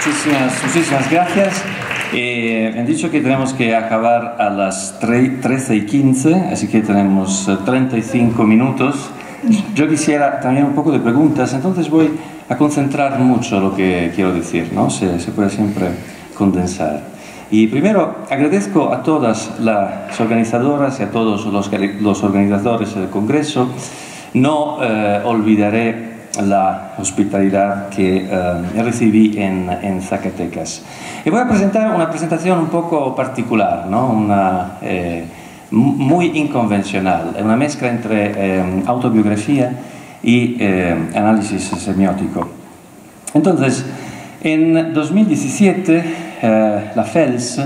Muchísimas, muchísimas gracias. Eh, han dicho que tenemos que acabar a las 13 y 15, así que tenemos 35 minutos. Yo quisiera también un poco de preguntas, entonces voy a concentrar mucho lo que quiero decir, ¿no? Se, se puede siempre condensar. Y primero agradezco a todas las organizadoras y a todos los, los organizadores del Congreso. No eh, olvidaré la hospitalidad que eh, recibí en, Zacatecas. Y voy a presentar una presentación un poco particular, ¿no? una, eh, muy inconvencional, una mezcla entre eh, autobiografía y eh, análisis semiótico. Entonces, en 2017, eh, la FELS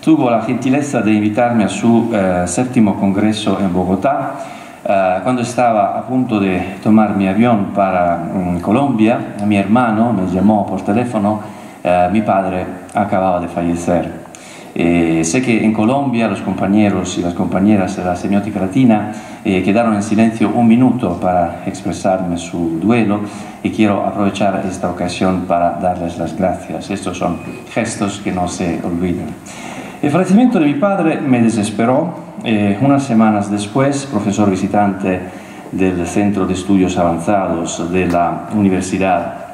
tuvo la gentileza de invitarme a su séptimo congreso en Bogotá, Uh, cuando estaba a punto de tomar mi avión para um, Colombia, mi hermano me llamó por teléfono, uh, mi padre acababa de fallecer. Eh, sé que en Colombia los compañeros y las compañeras de la semiótica latina eh, quedaron en silencio un minuto para expresarme su duelo y quiero aprovechar esta ocasión para darles las gracias. Estos son gestos que no se olvidan. El fallecimiento de mi padre me desesperó, eh, unas semanas después, profesor visitante del Centro de Estudios Avanzados de la Universidad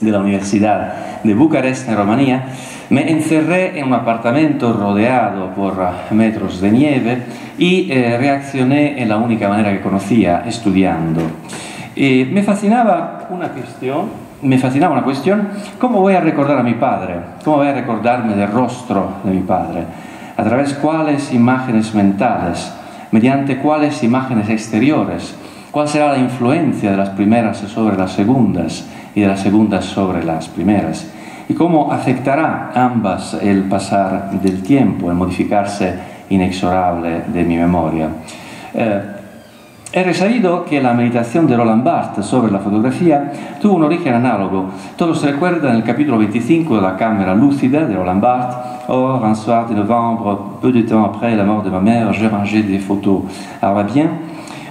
de, la Universidad de Bucarest, en Rumanía, me encerré en un apartamento rodeado por metros de nieve y eh, reaccioné en la única manera que conocía, estudiando. Eh, me fascinaba una cuestión, me fascinaba una cuestión, ¿cómo voy a recordar a mi padre? ¿Cómo voy a recordarme del rostro de mi padre? a través cuáles imágenes mentales, mediante cuáles imágenes exteriores, cuál será la influencia de las primeras sobre las segundas y de las segundas sobre las primeras, y cómo afectará ambas el pasar del tiempo, el modificarse inexorable de mi memoria. Eh, He sabido que la meditación de Roland Barthes sobre la fotografía tuvo un origen análogo. Todo se recuerda en el capítulo 25 de la cámara lúcida de Roland Barthes. Or, un soir de novembre, peu de temps après la mort de ma mère, j'ai rangé des photos. Ahora bien,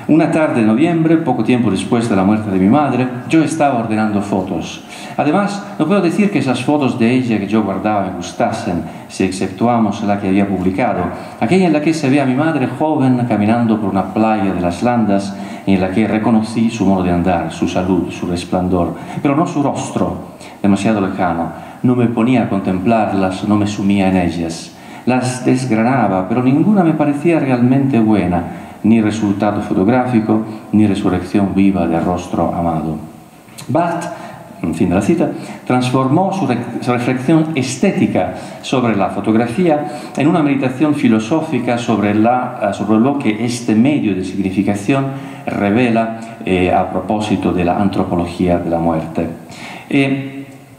una tarde de noviembre, poco tiempo después de la muerte de mi madre, yo estaba ordenando fotos. Además, no puedo decir que esas fotos de ella que yo guardaba me gustasen, si exceptuamos la que había publicado, aquella en la que se ve a mi madre joven caminando por una playa de las Landas en la que reconocí su modo de andar, su salud, su resplandor, pero no su rostro, demasiado lejano. No me ponía a contemplarlas, no me sumía en ellas. Las desgranaba, pero ninguna me parecía realmente buena, ni resultado fotográfico, ni resurrección viva del rostro amado. Barth en fin de la cita, transformó su, re su, reflexión estética sobre la fotografía en una meditación filosófica sobre, eh, lo que este medio de significación revela eh, a propósito de la antropología de la muerte. Eh,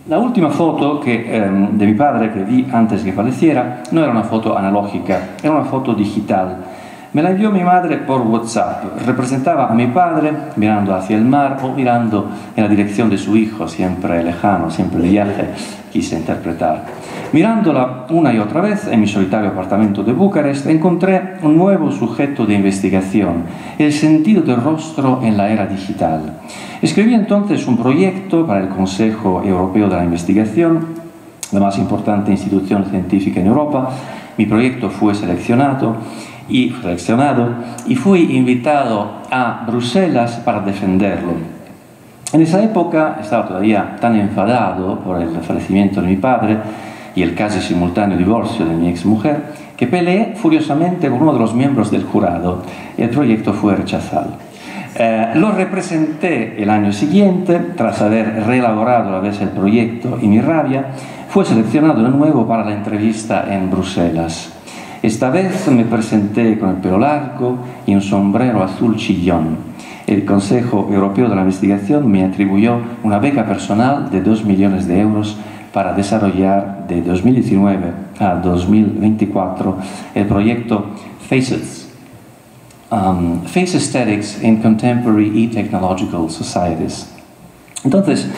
la última foto que, eh, de mi padre que vi antes que falleciera no era una foto analógica, era una foto digital Me la envió mi madre por WhatsApp. Representaba a mi padre mirando hacia el mar o mirando en la dirección de su hijo, siempre lejano, siempre de viaje, quise interpretar. Mirándola una y otra vez en mi solitario apartamento de Bucarest, encontré un nuevo sujeto de investigación, el sentido del rostro en la era digital. Escribí entonces un proyecto para el Consejo Europeo de la Investigación, la más importante institución científica en Europa. Mi proyecto fue seleccionado y seleccionado y fui invitado a Bruselas para defenderlo. En esa época estaba todavía tan enfadado por el fallecimiento de mi padre y el casi simultáneo divorcio de mi exmujer que peleé furiosamente con uno de los miembros del jurado y el proyecto fue rechazado. Eh, lo representé el año siguiente, tras haber reelaborado la vez el proyecto y mi rabia, fue seleccionado de nuevo para la entrevista en Bruselas. Esta vez me presenté con el pelo largo y un sombrero azul chillón. El Consejo Europeo de la Investigación me atribuyó una beca personal de 2 millones de euros para desarrollar de 2019 a 2024 el proyecto FACES, um, Face Aesthetics in Contemporary E-Technological Societies. Entonces,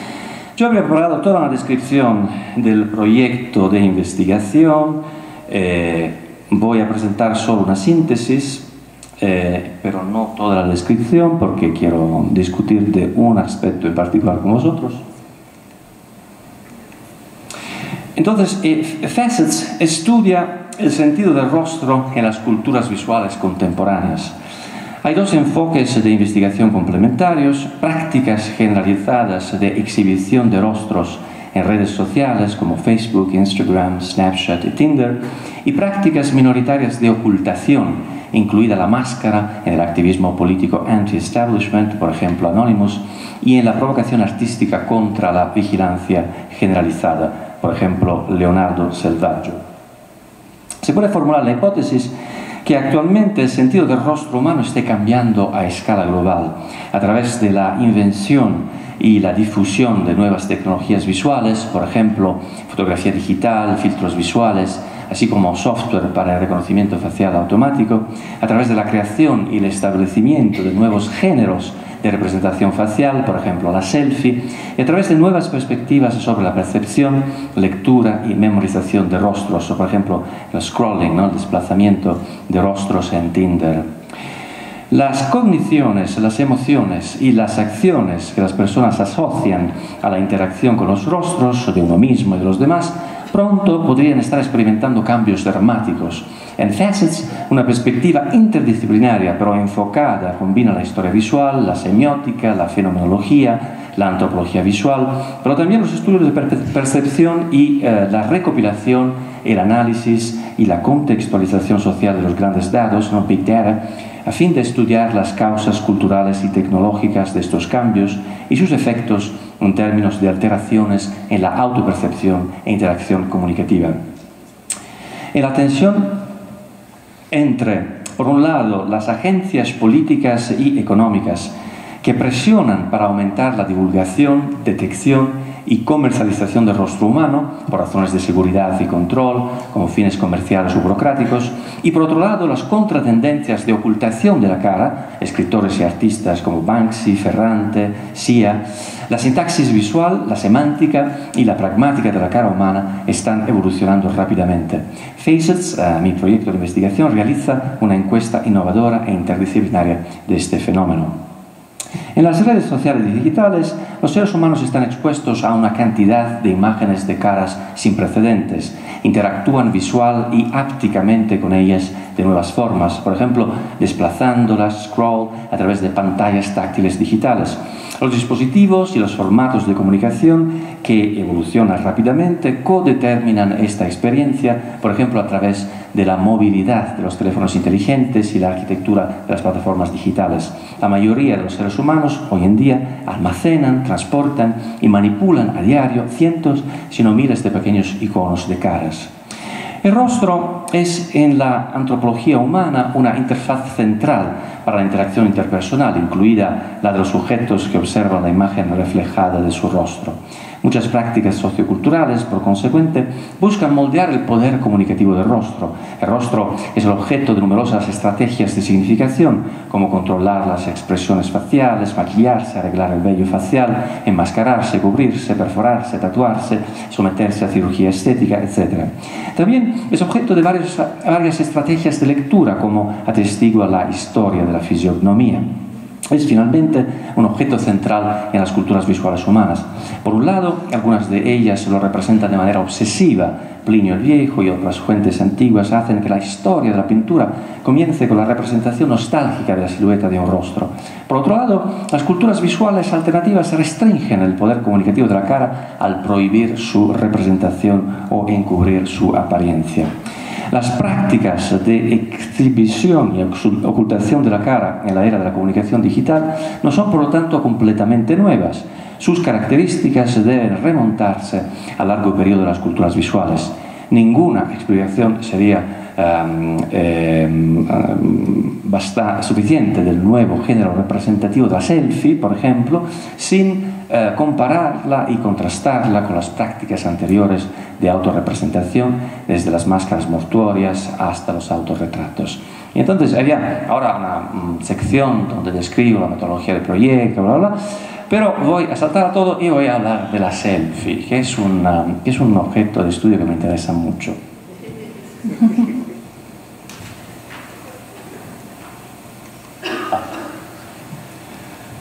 yo había preparado toda una descripción del proyecto de investigación, eh, Voy a presentar solo una síntesis, eh, pero no toda la descripción porque quiero discutir de un aspecto en particular con vosotros. Entonces, eh, Facets estudia el sentido del rostro en las culturas visuales contemporáneas. Hay dos enfoques de investigación complementarios, prácticas generalizadas de exhibición de rostros en redes sociales como Facebook, Instagram, Snapchat y Tinder, y prácticas minoritarias de ocultación, incluida la máscara en el activismo político anti-establishment, por ejemplo Anonymous, y en la provocación artística contra la vigilancia generalizada, por ejemplo Leonardo Selvaggio. Se puede formular la hipótesis que actualmente el sentido del rostro humano esté cambiando a escala global a través de la invención y la difusión de nuevas tecnologías visuales, por ejemplo, fotografía digital, filtros visuales, así como software para el reconocimiento facial automático, a través de la creación y el establecimiento de nuevos géneros de representación facial, por ejemplo la selfie, y a través de nuevas perspectivas sobre la percepción, lectura y memorización de rostros, o por ejemplo el scrolling, ¿no? el desplazamiento de rostros en Tinder. Las cogniciones, las emociones y las acciones que las personas asocian a la interacción con los rostros de uno mismo y de los demás pronto podrían estar experimentando cambios dramáticos. En Facets, una perspectiva interdisciplinaria pero enfocada combina la historia visual, la semiótica, la fenomenología, la antropología visual, pero también los estudios de percepción y eh, la recopilación, el análisis y la contextualización social de los grandes datos, no Big Data, a fin de estudiar las causas culturales y tecnológicas de estos cambios y sus efectos en términos de alteraciones en la autopercepción e interacción comunicativa. En la tensión entre, por un lado, las agencias políticas y económicas que presionan para aumentar la divulgación, detección y comercialización del rostro humano por razones de seguridad y control, como fines comerciales o burocráticos, y por otro lado las contratendencias de ocultación de la cara, escritores y artistas como Banksy, Ferrante, Sia, la sintaxis visual, la semántica y la pragmática de la cara humana están evolucionando rápidamente. Facets, eh, mi proyecto de investigación, realiza una encuesta innovadora e interdisciplinaria de este fenómeno. En las redes sociales y digitales, los seres humanos están expuestos a una cantidad de imágenes de caras sin precedentes. Interactúan visual y ápticamente con ellas de nuevas formas, por ejemplo, desplazándolas, scroll, a través de pantallas táctiles digitales. Los dispositivos y los formatos de comunicación que evolucionan rápidamente codeterminan esta experiencia, por ejemplo, a través de la movilidad de los teléfonos inteligentes y la arquitectura de las plataformas digitales. La mayoría de los seres humanos hoy en día almacenan, transportan y manipulan a diario cientos, si no miles de pequeños iconos de caras. El rostro es en la antropología humana una interfaz central para la interacción interpersonal, incluida la de los sujetos que observan la imagen reflejada de su rostro. Muchas prácticas socioculturales, por consecuente, buscan moldear el poder comunicativo del rostro. El rostro es el objeto de numerosas estrategias de significación, como controlar las expresiones faciales, maquillarse, arreglar el vello facial, enmascararse, cubrirse, perforarse, tatuarse, someterse a cirugía estética, etc. También es objeto de varias, estrategias de lectura, como atestigua la historia de la fisiognomía es finalmente un objeto central en las culturas visuales humanas. Por un lado, algunas de ellas lo representan de manera obsesiva. Plinio el Viejo y otras fuentes antiguas hacen que la historia de la pintura comience con la representación nostálgica de la silueta de un rostro. Por otro lado, las culturas visuales alternativas restringen el poder comunicativo de la cara al prohibir su representación o encubrir su apariencia. Las prácticas de exhibición y ocultación de la cara en la era de la comunicación digital no son, por lo tanto, completamente nuevas. Sus características deben remontarse a largo periodo de las culturas visuales. Ninguna explicación sería um, suficiente del nuevo género representativo de la selfie, por ejemplo, sin eh, compararla y contrastarla con las prácticas anteriores de autorrepresentación, desde las máscaras mortuorias hasta los autorretratos. Y entonces había ahora una mm, sección donde describo la metodología del proyecto, bla, bla, bla, pero voy a saltar a todo y voy a hablar de la selfie, que es, que es un objeto de estudio que me interesa mucho.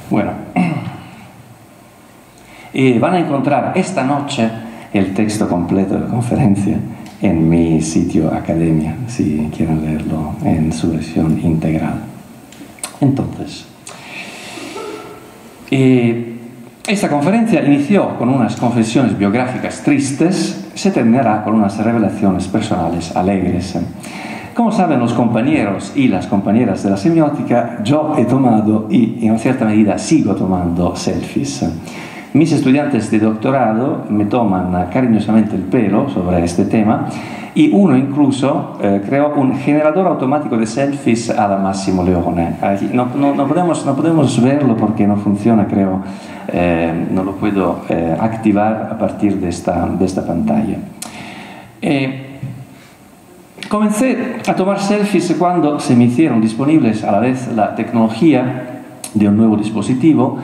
Bueno, y van a encontrar esta noche el texto completo de la conferencia en mi sitio academia, si quieren leerlo en su versión integral. Entonces, esta conferencia inició con unas confesiones biográficas tristes, se terminará con unas revelaciones personales alegres. Como saben los compañeros y las compañeras de la semiótica, yo he tomado y en cierta medida sigo tomando selfies. Mis estudiantes de doctorado me toman cariñosamente el pelo sobre este tema y uno incluso eh, creó un generador automático de selfies a la Massimo Leone. No, no, podemos, no podemos verlo porque no funciona, creo. Eh, no lo puedo eh, activar a partir de esta, de esta pantalla. comencé a tomar selfies cuando se me hicieron disponibles a la vez la tecnología de un nuevo dispositivo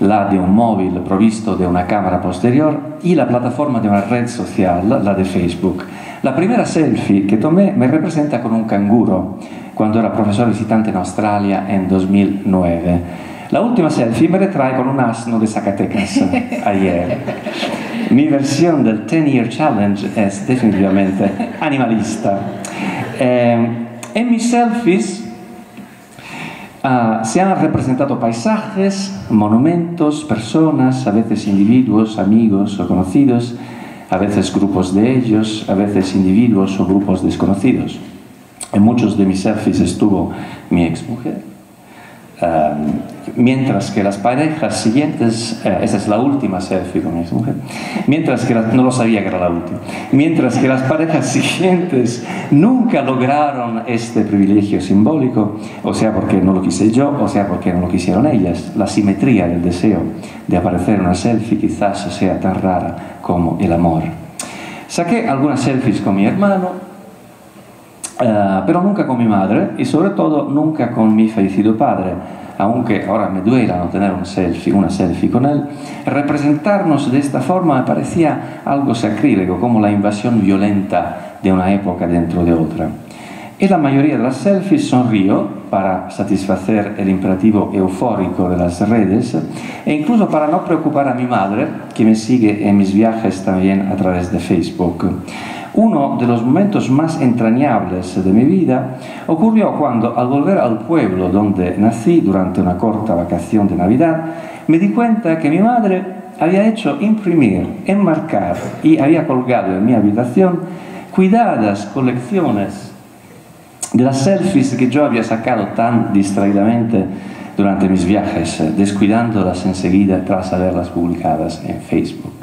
la de un móvil provisto de una cámara posterior y la plataforma de una red social, la de Facebook. La primera selfie que tomé me representa con un canguro cuando era profesor visitante en Australia en 2009. La última selfie me retrae con un asno de Zacatecas ayer. Mi versión del 10 Year Challenge es definitivamente animalista. Eh, en mis selfies Ah, se han representado paisajes, monumentos, personas, a veces individuos, amigos o conocidos, a veces grupos de ellos, a veces individuos o grupos desconocidos. En muchos de mis selfies estuvo mi exmujer, mientras que las parejas siguientes, eh, esa es la última selfie con mi mujer, mientras que no lo sabía que era la última, mientras que las parejas siguientes nunca lograron este privilegio simbólico, o sea porque no lo quise yo, o sea porque no lo quisieron ellas, la simetría del deseo de aparecer en una selfie quizás sea tan rara como el amor. Saqué algunas selfies con mi hermano, eh, pero nunca con mi madre y sobre todo nunca con mi fallecido padre, aunque ahora me duela no tener un selfie, una selfie con él, representarnos de esta forma me parecía algo sacrílego, como la invasión violenta de una época dentro de otra. En la mayoría de las selfies sonrío para satisfacer el imperativo eufórico de las redes e incluso para no preocupar a mi madre, que me sigue en mis viajes también a través de Facebook. Uno de los momentos más entrañables de mi vida ocurrió cuando, al volver al pueblo donde nací durante una corta vacación de Navidad, me di cuenta que mi madre había hecho imprimir, enmarcar y había colgado en mi habitación cuidadas colecciones de las selfies que yo había sacado tan distraídamente durante mis viajes, descuidándolas enseguida tras haberlas publicadas en Facebook.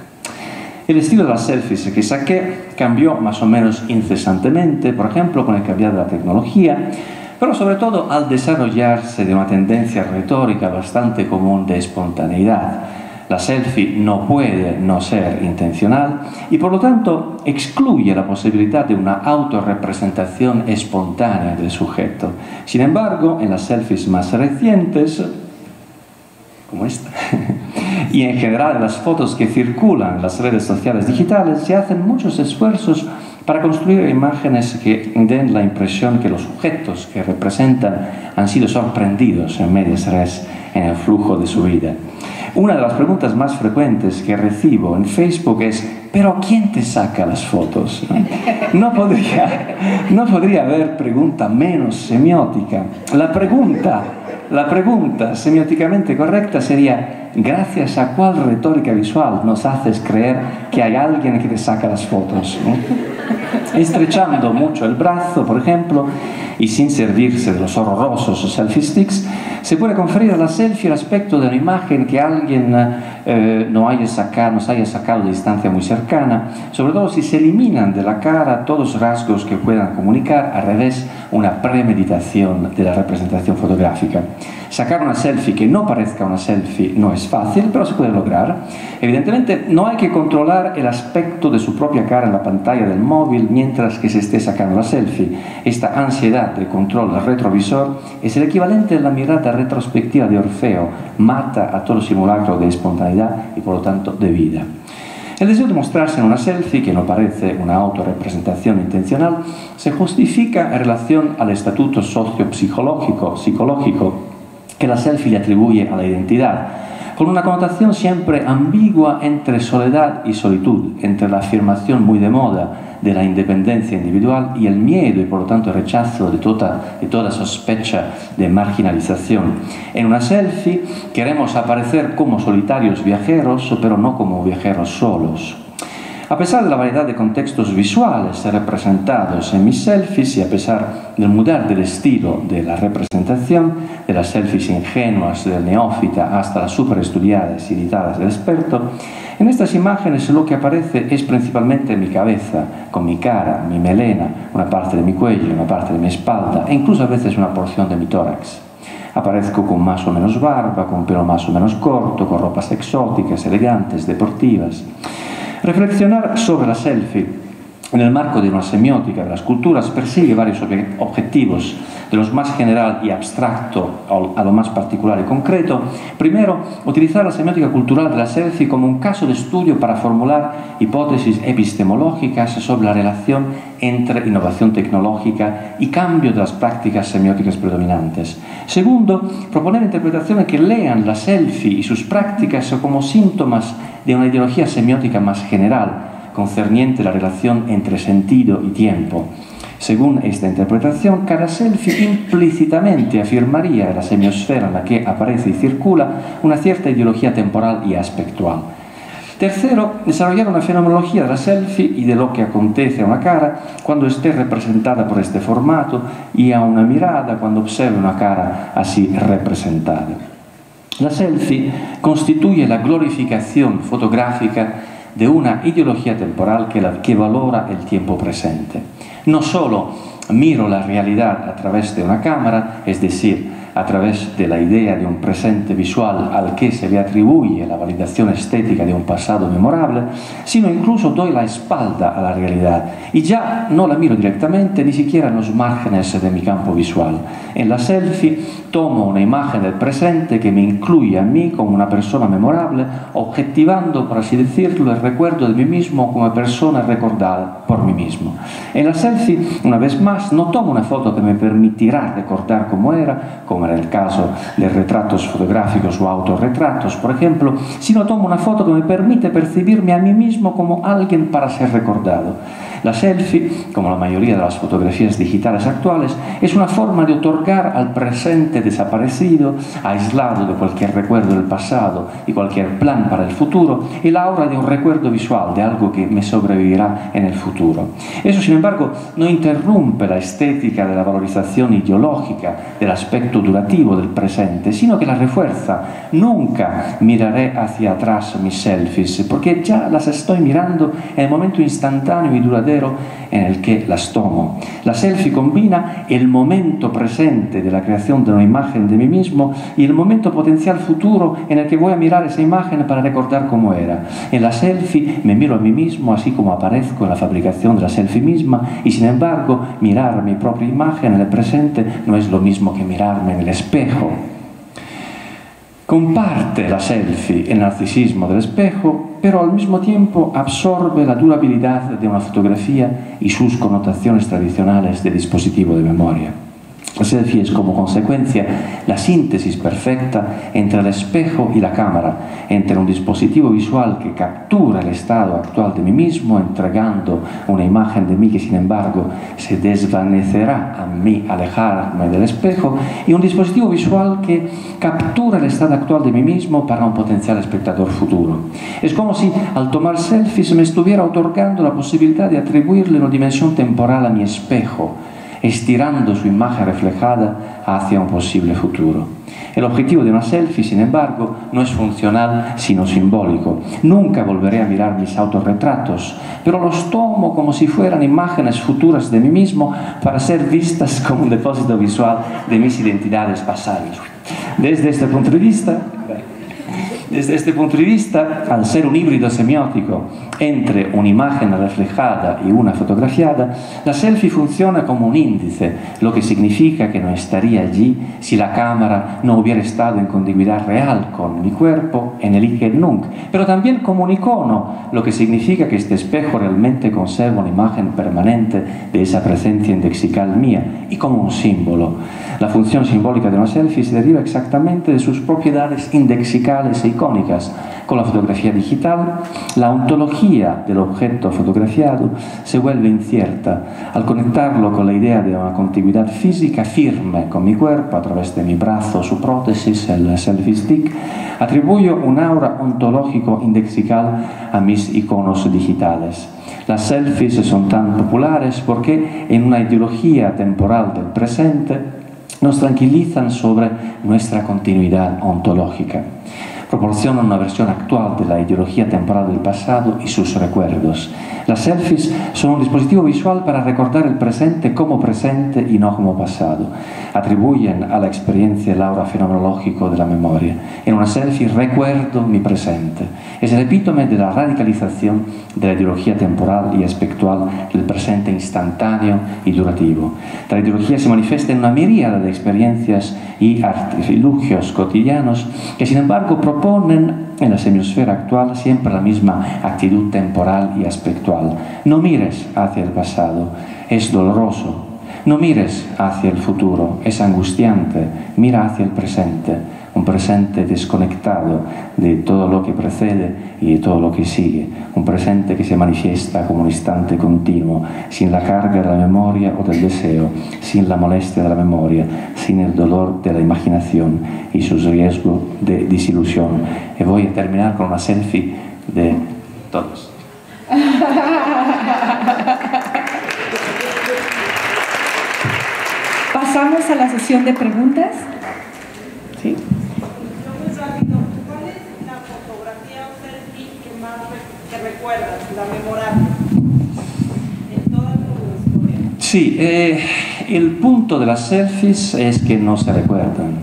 El estilo de las selfies que saqué cambió más o menos incesantemente, por ejemplo, con el cambiar de la tecnología, pero sobre todo al desarrollarse de una tendencia retórica bastante común de espontaneidad. La selfie no puede no ser intencional y por lo tanto excluye la posibilidad de una autorrepresentación espontánea del sujeto. Sin embargo, en las selfies más recientes, como esta, y en general en las fotos que circulan en las redes sociales digitales, se hacen muchos esfuerzos para construir imágenes que den la impresión que los sujetos que representan han sido sorprendidos en medias res en el flujo de su vida. Una de las preguntas más frecuentes que recibo en Facebook es, ¿pero quién te saca las fotos? No podría, no podría haber pregunta menos semiótica. La pregunta la pregunta semióticamente correcta sería, ¿gracias a cuál retórica visual nos haces creer que hay alguien que te saca las fotos? Estrechando mucho el brazo, por ejemplo, y sin servirse de los horrorosos selfie sticks, se puede conferir a la selfie el aspecto de una imagen que alguien eh, no haya sacado, nos haya sacado de distancia muy cercana, sobre todo si se eliminan de la cara todos rasgos que puedan comunicar, al revés, una premeditación de la representación fotográfica. Sacar una selfie que no parezca una selfie no es fácil, pero se puede lograr. Evidentemente, no hay que controlar el aspecto de su propia cara en la pantalla del móvil mientras que se esté sacando la selfie. Esta ansiedad de control del retrovisor es el equivalente a la mirada retrospectiva de Orfeo. Mata a todo simulacro de espontaneidad y por lo tanto de vida. El deseo de mostrarse en una selfie, que no parece una autorrepresentación intencional, se justifica en relación al estatuto socio-psicológico psicológico que la selfie le atribuye a la identidad. Con una connotación siempre ambigua entre soledad y solitud, entre la afirmación muy de moda de la independencia individual y el miedo y por lo tanto el rechazo de toda, de toda sospecha de marginalización. En una selfie queremos aparecer como solitarios viajeros, pero no como viajeros solos. A pesar de la variedad de contextos visuales representados en mis selfies y a pesar del mudar del estilo de la representación, de las selfies ingenuas del neófita hasta las superestudiadas y editadas del experto, en estas imágenes lo que aparece es principalmente mi cabeza, con mi cara, mi melena, una parte de mi cuello, una parte de mi espalda e incluso a veces una porción de mi tórax. Aparezco con más o menos barba, con pelo más o menos corto, con ropas exóticas, elegantes, deportivas. Reflexionar sobre a selfie. En el marco de una semiótica de las culturas persigue varios objetivos, de los más general y abstracto a lo más particular y concreto. Primero, utilizar la semiótica cultural de la selfie como un caso de estudio para formular hipótesis epistemológicas sobre la relación entre innovación tecnológica y cambio de las prácticas semióticas predominantes. Segundo, proponer interpretaciones que lean la selfie y sus prácticas como síntomas de una ideología semiótica más general, concerniente la relación entre sentido y tiempo. Según esta interpretación, cada selfie implícitamente afirmaría la semiosfera en la que aparece y circula una cierta ideología temporal y aspectual. Tercero, desarrollar una fenomenología de la selfie y de lo que acontece a una cara cuando esté representada por este formato y a una mirada cuando observe una cara así representada. La selfie constituye la glorificación fotográfica de una ideología temporal que, que valora el tiempo presente. No solo miro la realidad a través de una cámara, es decir, a través de la idea de un presente visual al que se le atribuye la validación estética de un pasado memorable, sino incluso doy la espalda a la realidad y ya no la miro directamente ni siquiera en los márgenes de mi campo visual. En la selfie tomo una imagen del presente que me incluye a mí como una persona memorable, objetivando, por así decirlo, el recuerdo de mí mismo como persona recordada por mí mismo. En la selfie, una vez más, no tomo una foto que me permitirá recordar cómo era, como era el caso de retratos fotográficos o autorretratos, por ejemplo, sino tomo una foto que me permite percibirme a mí mismo como alguien para ser recordado. La selfie, como la mayoría de las fotografías digitales actuales, es una forma de otorgar al presente desaparecido, aislado de cualquier recuerdo del pasado y cualquier plan para el futuro, el aura de un recuerdo visual de algo que me sobrevivirá en el futuro. Eso, sin embargo, no interrumpe la estética de la valorización ideológica del aspecto durativo del presente, sino que la refuerza. Nunca miraré hacia atrás mis selfies, porque ya las estoy mirando en el momento instantáneo y duradero en el que las tomo. La selfie combina el momento presente de la creación de una imagen de mí mismo y el momento potencial futuro en el que voy a mirar esa imagen para recordar cómo era. En la selfie me miro a mí mismo así como aparezco en la fabricación de la selfie misma y sin embargo mirar mi propia imagen en el presente no es lo mismo que mirarme en el espejo. Comparte la selfie el narcisismo del espejo, pero al mismo tiempo absorbe la durabilidad de una fotografía y sus connotaciones tradicionales de dispositivo de memoria. La selfie es como consecuencia la síntesis perfecta entre el espejo y la cámara, entre un dispositivo visual que captura el estado actual de mí mismo, entregando una imagen de mí que sin embargo se desvanecerá a mí alejarme del espejo, y un dispositivo visual que captura el estado actual de mí mismo para un potencial espectador futuro. Es como si al tomar selfies me estuviera otorgando la posibilidad de atribuirle una dimensión temporal a mi espejo, estirando su imagen reflejada hacia un posible futuro. El objetivo de una selfie, sin embargo, no es funcional sino simbólico. Nunca volveré a mirar mis autorretratos, pero los tomo como si fueran imágenes futuras de mí mismo para ser vistas como un depósito visual de mis identidades pasadas. Desde este punto de vista, desde este punto de vista, al ser un híbrido semiótico entre una imagen reflejada y una fotografiada, la selfie funciona como un índice, lo que significa que no estaría allí si la cámara no hubiera estado en continuidad real con mi cuerpo en el Ike Nunc, pero también como un icono, lo que significa que este espejo realmente conserva una imagen permanente de esa presencia indexical mía y como un símbolo. La función simbólica de una selfie se deriva exactamente de sus propiedades indexicales e icónicas. Con la fotografía digital, la ontología del objeto fotografiado se vuelve incierta. Al conectarlo con la idea de una continuidad física firme con mi cuerpo a través de mi brazo, su prótesis, el selfie stick, atribuyo un aura ontológico indexical a mis iconos digitales. Las selfies son tan populares porque en una ideología temporal del presente nos tranquilizan sobre nuestra continuidad ontológica proporciona una versión actual de la ideología temporal del pasado y sus recuerdos. Las selfies son un dispositivo visual para recordar el presente como presente y no como pasado. Atribuyen a la experiencia el aura fenomenológico de la memoria. En una selfie recuerdo mi presente. Es el epítome de la radicalización de la ideología temporal y espectral del presente instantáneo y durativo. La ideología se manifiesta en una miríada de experiencias y artilugios cotidianos que sin embargo en la semiosfera actual siempre la misma actitud temporal y aspectual. No mires hacia el pasado, es doloroso. No mires hacia el futuro, es angustiante. Mira hacia el presente un presente desconectado de todo lo que precede y de todo lo que sigue, un presente que se manifiesta como un instante continuo, sin la carga de la memoria o del deseo, sin la molestia de la memoria, sin el dolor de la imaginación y sus riesgos de disilusión. Y voy a terminar con una selfie de todos. Pasamos a la sesión de preguntas. La memorable en toda tu historia? Sí, eh, el punto de las selfies es que no se recuerdan,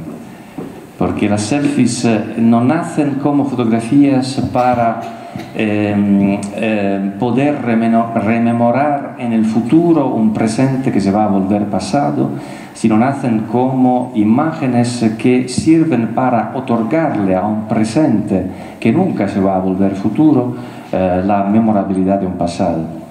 porque las selfies eh, no nacen como fotografías para eh, eh, poder rememorar en el futuro un presente que se va a volver pasado, sino nacen como imágenes que sirven para otorgarle a un presente que nunca se va a volver futuro eh, la memorabilidad de un pasado.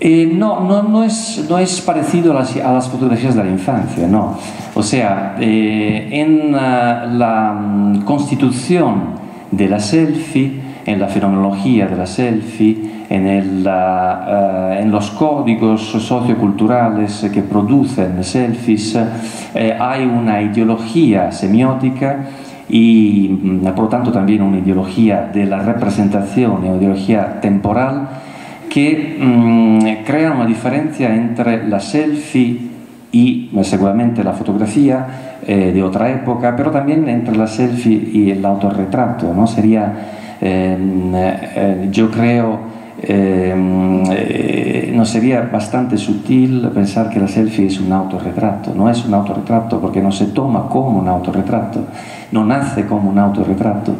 Eh, no, no, no, es, no es parecido a las, a las, fotografías de la infancia, no. O sea, eh, en uh, la um, constitución de la selfie, en la fenomenología de la selfie, en, el, uh, en los códigos socioculturales que producen selfies, eh, hay una ideología semiótica y mm, por tanto también una ideología de la representación, una ideología temporal que mmm, crea una diferencia entre la selfie y seguramente la fotografía eh, de otra época, pero también entre la selfie y el autorretrato. ¿no? Sería, eh, eh, yo creo, eh, no sería bastante sutil pensar que la selfie es un autorretrato. No es un autorretrato porque no se toma como un autorretrato, no nace como un autorretrato.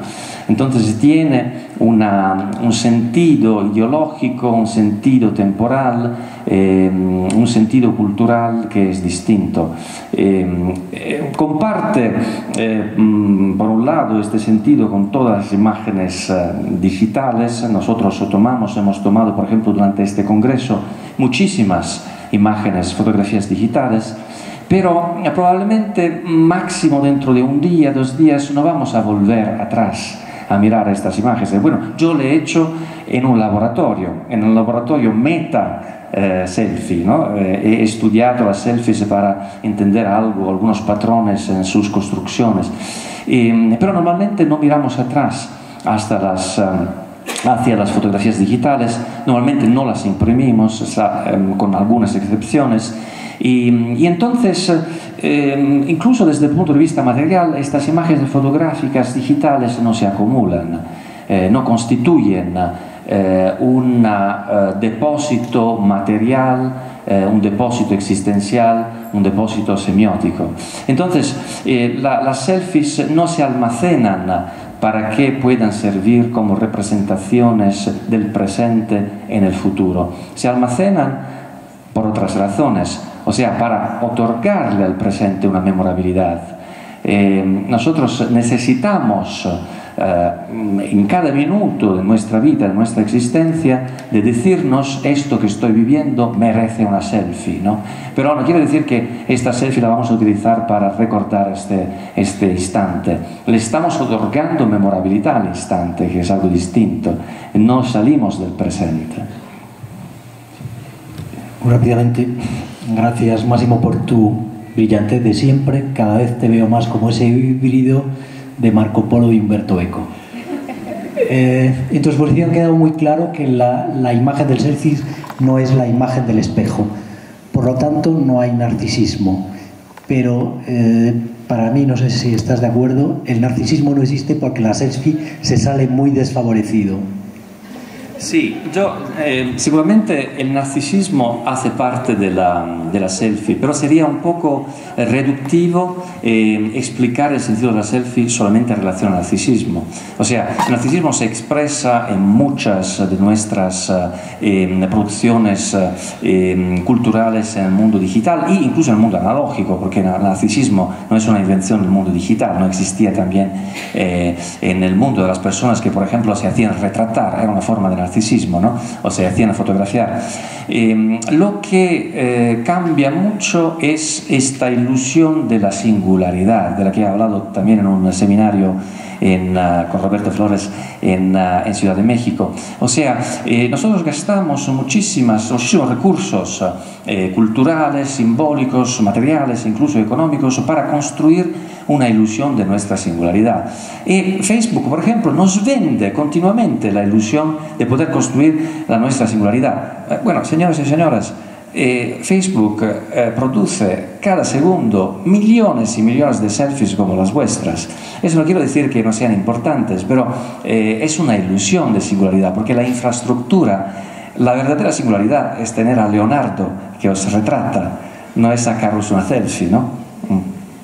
Entonces tiene una, un sentido ideológico, un sentido temporal, eh, un sentido cultural que es distinto. Eh, comparte, eh, mm, por un lado, este sentido con todas las imágenes eh, digitales. Nosotros tomamos, hemos tomado, por ejemplo, durante este congreso, muchísimas imágenes, fotografías digitales pero probablemente máximo dentro de un día, dos días, no vamos a volver atrás a mirar estas imágenes. Bueno, yo lo he hecho en un laboratorio, en un laboratorio meta eh, selfie, ¿no? eh, he estudiado las selfies para entender algo, algunos patrones en sus construcciones, pero normalmente no miramos atrás hasta las... Um, hacia las fotografías digitales, normalmente no las imprimimos, um, con algunas excepciones, y, y entonces eh, incluso desde el punto de vista material, estas imágenes fotográficas digitales no se acumulan, eh, no constituyen eh, un eh, depósito material, eh, un depósito existencial, un depósito semiótico. Entonces, eh, la, las selfies no se almacenan para que puedan servir como representaciones del presente en el futuro. Se almacenan por otras razones o sea, para otorgarle al presente una memorabilidad. Eh, nosotros necesitamos eh, en cada minuto de nuestra vida, de nuestra existencia, de decirnos esto que estoy viviendo merece una selfie. ¿no? Pero no quiere decir que esta selfie la vamos a utilizar para recordar este, este instante. Le estamos otorgando memorabilidad al instante, que es algo distinto. No salimos del presente. Rápidamente, gracias Máximo por tu brillantez de siempre. Cada vez te veo más como ese híbrido de Marco Polo y Humberto Eco. Eh, en tu exposición ha quedado muy claro que la, la imagen del selfie no es la imagen del espejo. Por lo tanto, no hay narcisismo. Pero eh, para mí, no sé si estás de acuerdo, el narcisismo no existe porque la selfie se sale muy desfavorecido. Sí, yo eh, seguramente el narcisismo hace parte de la, de la selfie, pero sería un poco eh, reductivo eh, explicar el sentido de la selfie solamente en relación al narcisismo. O sea, el narcisismo se expresa en muchas de nuestras eh, producciones eh, culturales en el mundo digital e incluso en el mundo analógico, porque el narcisismo no es una invención del mundo digital, no existía también eh, en el mundo de las personas que, por ejemplo, se hacían retratar, era una forma de narcisismo, ¿no? o se hacían fotografiar. Eh, lo que eh, cambia mucho es esta ilusión de la singularidad, de la que he hablado también en un seminario en, uh, con Roberto Flores en, uh, en, Ciudad de México. O sea, eh, nosotros gastamos muchísimas, muchísimos recursos eh, culturales, simbólicos, materiales, incluso económicos, para construir una ilusión de nuestra singularidad. Y Facebook, por ejemplo, nos vende continuamente la ilusión de poder construir la nuestra singularidad. Eh, bueno, señores y señoras, eh, Facebook eh, produce cada segundo millones y millones de selfies como las vuestras. Eso no quiero decir que no sean importantes, pero eh, es una ilusión de singularidad, porque la infraestructura, la verdadera singularidad es tener a Leonardo que os retrata, no es sacaros una selfie, ¿no?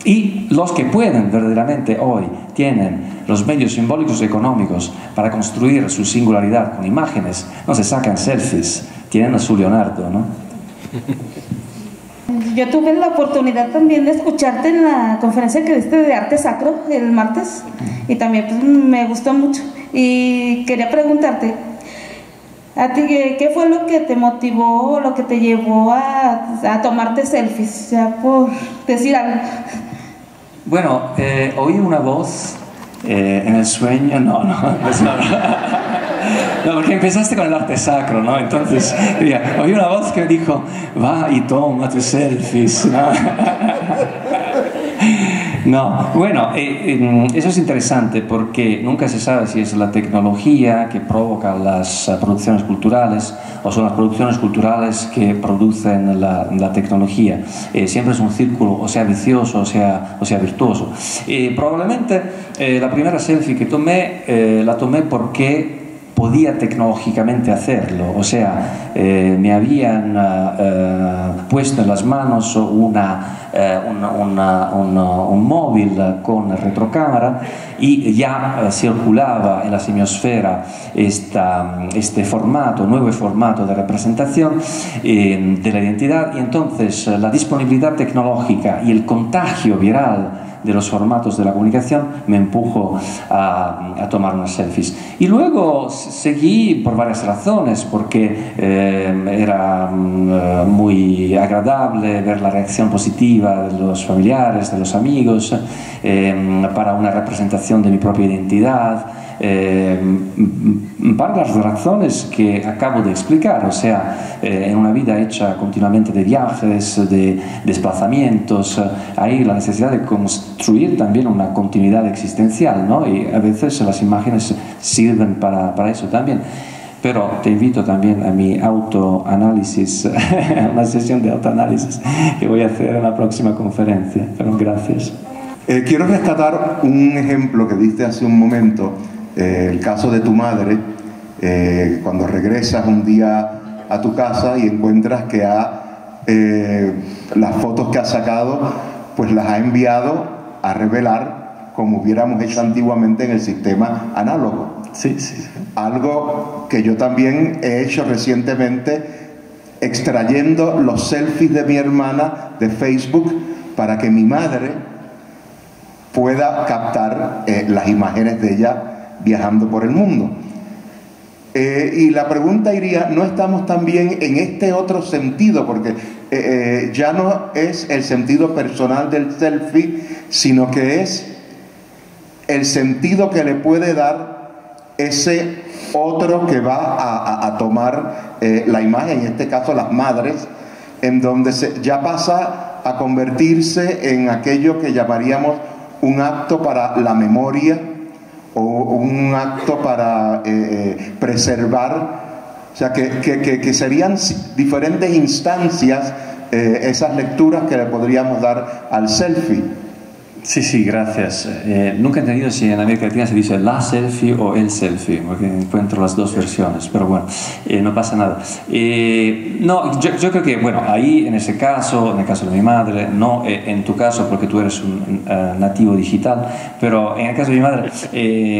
Y los que pueden verdaderamente hoy tienen los medios simbólicos y económicos para construir su singularidad con imágenes, no se sacan selfies, tienen a su Leonardo, ¿no? Yo tuve la oportunidad también de escucharte en la conferencia que diste de arte sacro el martes y también pues, me gustó mucho. Y quería preguntarte, ¿a ti qué fue lo que te motivó, lo que te llevó a, tomarte selfies? Sea, por decir algo. Bueno, eh, oí una voz eh, en el sueño, no, no, no, no, porque empezaste con el arte sacro, ¿no? Entonces, mira, oí una voz que me dijo, va y toma tus selfies, ¿no? No, bueno, eh, eso es interesante porque nunca se sabe si es la tecnología que provoca las uh, producciones culturales o son las producciones culturales que producen la, tecnología. Eh, siempre es un círculo, o sea vicioso, o sea, o sea virtuoso. Eh, probablemente la primera selfie que tomé, la tomé porque podía tecnológicamente hacerlo, o sea, eh, me habían uh, puesto en las manos una, uh, una, una, un móvil con retrocámara y ya circulaba en la semiosfera esta, este formato, nuevo formato de representación eh, de la identidad. Y entonces la disponibilidad tecnológica y el contagio viral de los formatos de la comunicación me empujó a, a tomar unas selfies. Y luego seguí por varias razones, porque eh, era mm, muy agradable ver la reacción positiva de los familiares, de los amigos, eh, para una representación de mi propia identidad eh, varias razones que acabo de explicar, o sea, eh, en una vida hecha continuamente de viajes, de desplazamientos, eh, hay la necesidad de construir también una continuidad existencial, ¿no? Y a veces las imágenes sirven para, para eso también. Pero te invito también a mi autoanálisis, una sesión de autoanálisis que voy a hacer en la próxima conferencia. Pero gracias. Eh, quiero rescatar un ejemplo que diste hace un momento eh, el caso de tu madre, eh, cuando regresas un día a tu casa y encuentras que ha, eh, las fotos que ha sacado, pues las ha enviado a revelar como hubiéramos hecho antiguamente en el sistema análogo. Sí, sí. Algo que yo también he hecho recientemente extrayendo los selfies de mi hermana de Facebook para que mi madre pueda captar eh, las imágenes de ella viajando por el mundo. Eh, y la pregunta iría, ¿no estamos también en este otro sentido? Porque eh, eh, ya no es el sentido personal del selfie, sino que es el sentido que le puede dar ese otro que va a, tomar la imagen, en este caso las madres, en donde ya pasa a convertirse en aquello que llamaríamos un acto para la memoria, o un acto para eh, eh, preservar, o sea, que, que, que, serían diferentes instancias eh, esas lecturas que le podríamos dar al selfie. Sí, sí, gracias. Eh, nunca he entendido si en América Latina se dice la selfie o el selfie, porque encuentro las dos versiones, pero bueno, eh, no pasa nada. Eh, no, yo, yo, creo que, bueno, ahí en ese caso, en el caso de mi madre, no en tu caso porque tú eres un nativo digital, pero en el caso de mi madre,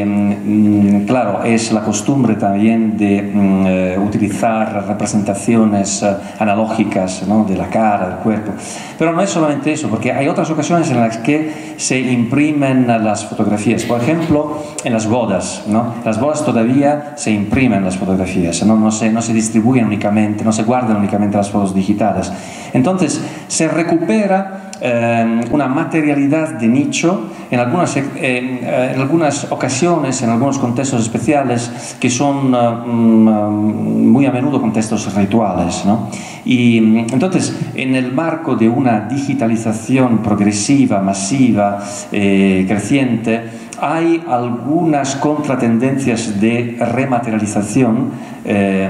mm, claro, es la costumbre también de mm, utilizar representaciones analógicas ¿no? de la cara, del cuerpo. Pero no es solamente eso, porque hay otras ocasiones en las que se imprimen las fotografías. Por ejemplo, en las bodas, ¿no? Las bodas todavía se imprimen las fotografías, ¿no? No, se, no se distribuyen únicamente, no se guardan únicamente las fotos digitales. Entonces, se recupera eh, una materialidad de nicho en algunas, eh, en algunas ocasiones, en algunos contextos especiales que son eh, mm, muy a menudo contextos rituales. ¿no? Y entonces, en el marco de una digitalización progresiva, masiva, creciente, hay algunas contratendencias de rematerialización eh,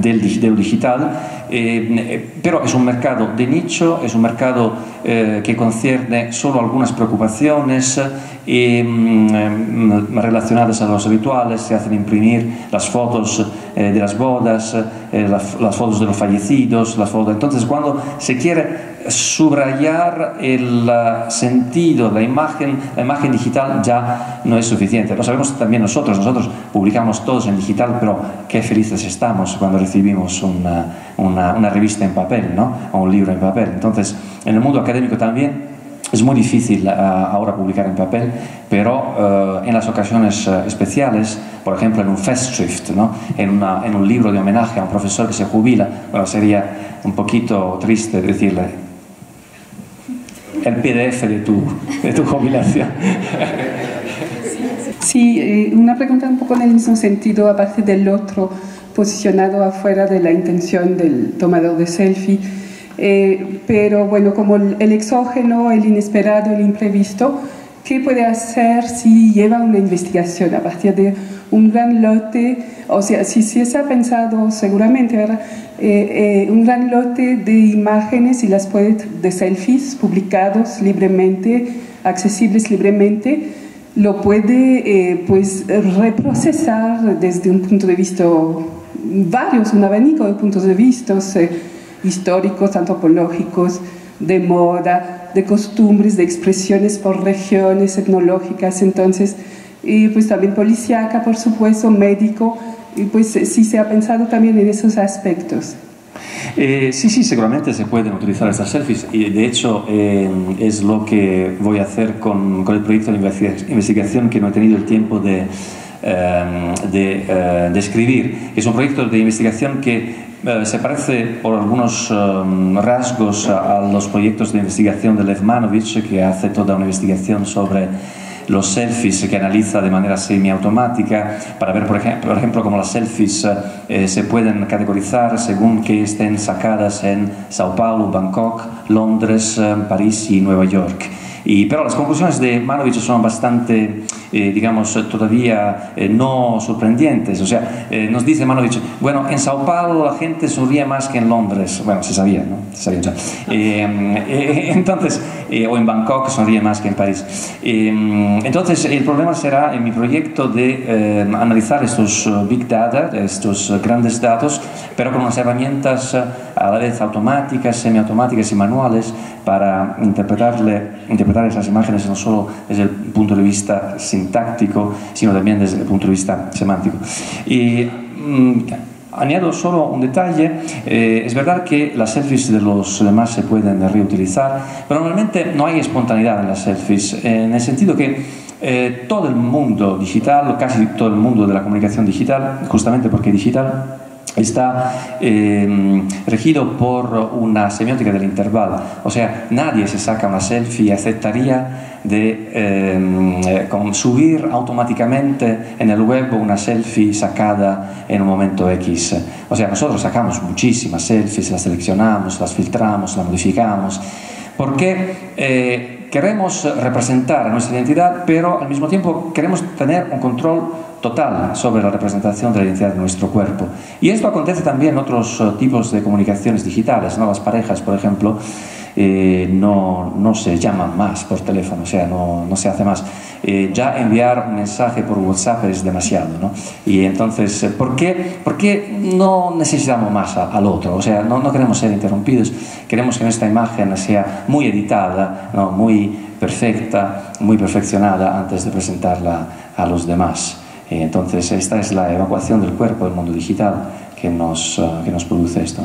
del, digital, eh, pero es un mercado de nicho, es un mercado eh, que concierne solo algunas preocupaciones mm, relacionadas a los rituales, se hacen imprimir las fotos de las bodas, las, las, fotos de los fallecidos, las fotos. Entonces, cuando se quiere subrayar el sentido, la imagen, la imagen digital ya no es suficiente. Lo sabemos también nosotros, nosotros publicamos todos en digital, pero qué felices estamos cuando recibimos una, una, revista en papel, ¿no? O un libro en papel. Entonces, en el mundo académico también es muy difícil ahora publicar en papel, pero en las ocasiones especiales, por ejemplo en un Festschrift, ¿no? en, una, en, un libro de homenaje a un profesor que se jubila, bueno, sería un poquito triste decirle, el PDF de tu, de tu jubilación. Sí, eh, una pregunta un poco en el mismo sentido, aparte del otro posicionado afuera de la intención del tomador de selfie. Eh, pero bueno, como el exógeno, el inesperado, el imprevisto, ¿qué puede hacer si lleva una investigación a partir de un gran lote? O sea, si, si ha pensado seguramente, ¿verdad? Eh, eh, un gran lote de imágenes y las puede, de selfies publicados libremente, accesibles libremente, lo puede eh, pues reprocesar desde un punto de vista, varios, un abanico de puntos de vista históricos, antropológicos, de moda, de costumbres, de expresiones por regiones etnológicas, entonces, y pues también policíaca, por supuesto, médico, y pues eh, sí se ha pensado también en esos aspectos. Eh, sí, sí, seguramente se pueden utilizar estas selfies y de hecho eh, es lo que voy a hacer con, con, el proyecto de investigación que no he tenido el tiempo de, de, de escribir. Es un proyecto de investigación que se parece por algunos rasgos a, los proyectos de investigación de Lev Manovich, que hace toda una investigación sobre los selfies que analiza de manera semiautomática para ver, por ejemplo, por ejemplo cómo las selfies eh, se pueden categorizar según que estén sacadas en Sao Paulo, Bangkok, Londres, eh, París y Nueva York. Y, pero las conclusiones de Manovich son bastante, eh, digamos, todavía eh, no sorprendentes. O sea, eh, nos dice Manovich, bueno, en Sao Paulo la gente sonríe más que en Londres. Bueno, se sabía, ¿no? Se sabía ya. entonces, o en Bangkok sonríe más que en París. entonces, el problema será en mi proyecto de analizar estos big data, estos grandes datos, pero con unas herramientas a la vez automáticas, semiautomáticas y manuales para interpretarle, interpretar esas imágenes no solo desde el punto de vista sintáctico, sino también desde el punto de vista semántico. Y mm, añado solo un detalle, eh, es verdad que las selfies de los demás se pueden reutilizar, pero normalmente no hay espontaneidad en las selfies, en el sentido que eh, todo el mundo digital, casi todo el mundo de la comunicación digital, justamente porque digital, está eh, regido por una semiótica del intervalo. O sea, nadie se saca una selfie y aceptaría de eh, subir automáticamente en el web una selfie sacada en un momento X. O sea, nosotros sacamos muchísimas selfies, las seleccionamos, las filtramos, las modificamos, porque eh, queremos representar nuestra identidad, pero al mismo tiempo queremos tener un control total sobre la representación de la identidad de nuestro cuerpo. Y esto acontece también en otros eh, tipos de comunicaciones digitales, ¿no? las parejas, por ejemplo, eh, no, no, se llaman más por teléfono, o sea, no, no se hace más. Eh, ya enviar un mensaje por WhatsApp es demasiado, ¿no? Y entonces, eh, ¿por qué, por qué no necesitamos más al otro? O sea, no, no, queremos ser interrumpidos, queremos que nuestra imagen sea muy editada, ¿no? muy perfecta, muy perfeccionada antes de presentarla a los demás. entonces, esta es la evacuación del cuerpo del mundo digital que nos, uh, que nos produce esto.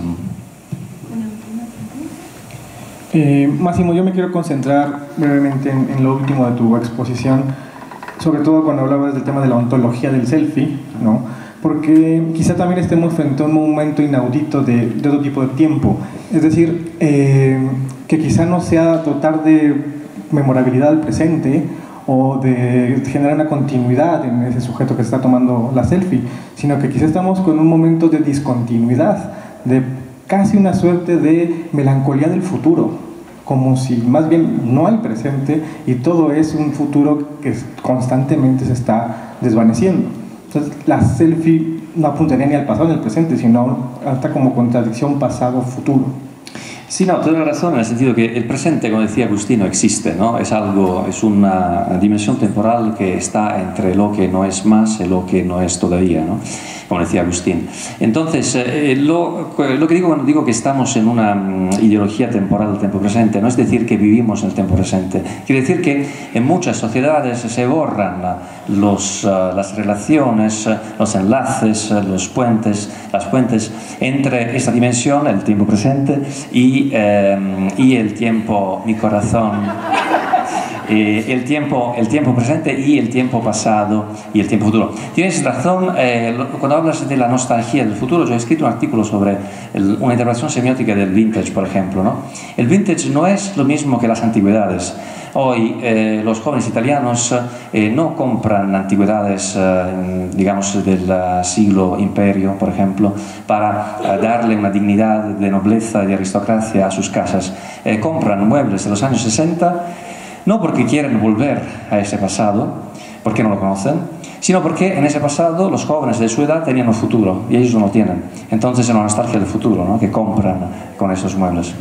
Eh, Máximo, yo me quiero concentrar brevemente en, en, lo último de tu exposición, sobre todo cuando hablabas del tema de la ontología del selfie, ¿no? porque quizá también estemos frente a un momento inaudito de, de otro tipo de tiempo, es decir, eh, que quizá no sea dotar de memorabilidad al presente o de generar una continuidad en ese sujeto que está tomando la selfie, sino que quizá estamos con un momento de discontinuidad, de casi una suerte de melancolía del futuro, como si más bien no hay presente y todo es un futuro que constantemente se está desvaneciendo. Entonces, la selfie no apuntaría ni al pasado ni al presente, sino hasta como contradicción pasado-futuro. Sí, no, toda la razón en el sentido que el presente, como decía Agustino, existe, ¿no? Es algo, es una dimensión temporal que está entre lo que no es más y lo que no es todavía, ¿no? Como decía Agustín. Entonces, eh, lo, lo, que digo cuando digo que estamos en una um, ideología temporal del tiempo presente, no es decir que vivimos en el tiempo presente, quiere decir que en muchas sociedades se borran los, uh, las relaciones, los enlaces, los puentes, las puentes entre esta dimensión, el tiempo presente, y, eh, y el tiempo, mi corazón. Eh, el, tiempo, el tiempo presente y el tiempo pasado y el tiempo futuro. Tienes razón, eh, cuando hablas de la nostalgia del futuro, yo he escrito un artículo sobre el, una interpretación semiótica del vintage, por ejemplo. ¿no? El vintage no es lo mismo que las antigüedades. Hoy eh, los jóvenes italianos eh, no compran antigüedades, eh, digamos, del siglo imperio, por ejemplo, para darle una dignidad de nobleza y de aristocracia a sus casas. compran muebles de los años 60 no porque quieren volver a ese pasado, porque no lo conocen, sino porque en ese pasado los jóvenes de su edad tenían un futuro y ellos no lo tienen. Entonces es una nostalgia del futuro ¿no? que compran con esos muebles.